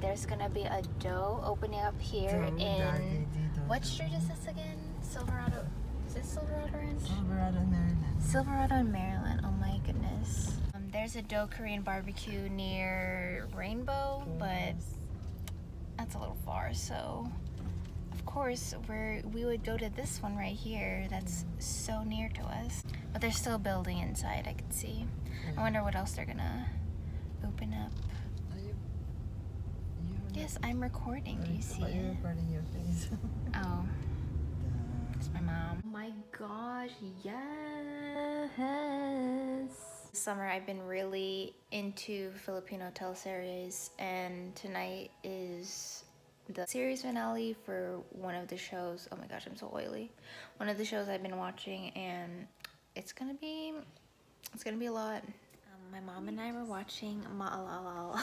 there's gonna be a dough opening up here in what street is this again? Silverado. Is this Silverado Ranch? Silverado, Maryland. Silverado in Maryland. Oh my goodness. Um, there's a dough Korean barbecue near Rainbow, but that's a little far. So, of course, we're we would go to this one right here. That's so near to us. But they're still building inside. I can see. I wonder what else they're gonna open up. Are you? you Yes, I'm recording. Do you see Are you recording your face? Oh, it's my mom. Oh my gosh, yes. Summer, I've been really into Filipino teleseries, and tonight is the series finale for one of the shows. Oh my gosh, I'm so oily. One of the shows I've been watching, and it's gonna be, it's gonna be a lot. My mom and I were watching Maalala.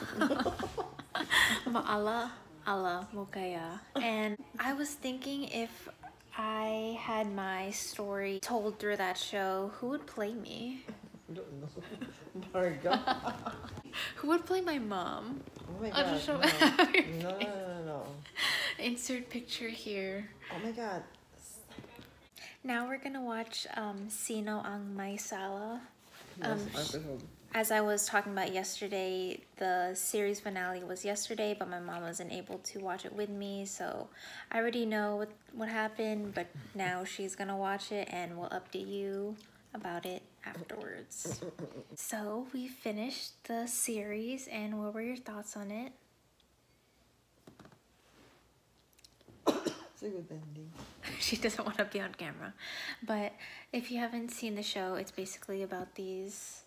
Maala ala Mukaya. And I was thinking if I had my story told through that show, who would play me? Margo. Who would play my mom? Oh my I'll god. show no. no, no, no, no, no. Insert picture here. Oh my god. Now we're gonna watch um, Sino ang May Sala. Um. As I was talking about yesterday, the series finale was yesterday, but my mom wasn't able to watch it with me, so I already know what, what happened, but now she's gonna watch it and we'll update you about it afterwards. So we finished the series, and what were your thoughts on it? It's a good ending. she doesn't want to be on camera. But if you haven't seen the show, it's basically about these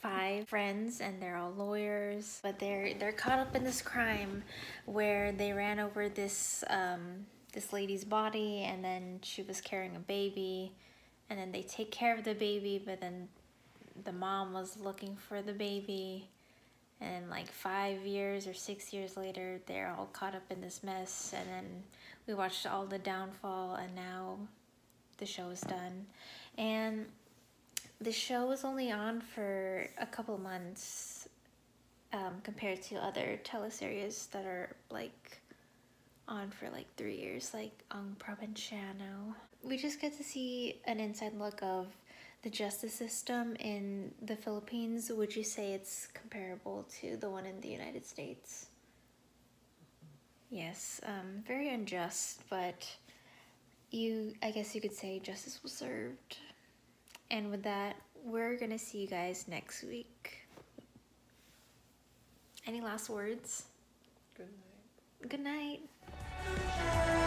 five friends and they're all lawyers, but they're they're caught up in this crime where they ran over this um this lady's body and then she was carrying a baby and then they take care of the baby, but then the mom was looking for the baby and like five years or six years later they're all caught up in this mess and then we watched all the downfall and now the show is done and the show was only on for a couple months um, compared to other teleseries that are like on for like three years like Ang Probinsyano. We just get to see an inside look of the justice system in the Philippines. Would you say it's comparable to the one in the United States? Yes, um, very unjust, but you, I guess you could say justice was served. And with that, we're gonna see you guys next week. Any last words? Good night. Good night.